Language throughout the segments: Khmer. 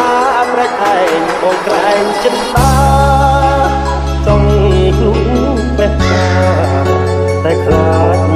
ថាប្រកែងបងក្រែងចិត្តតាចង់ខ្លួនពេះតាតែខ្លាច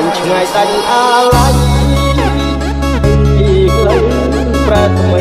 នឆ្ងាយដាច់អាឡ័យពីក្លិនប្រែ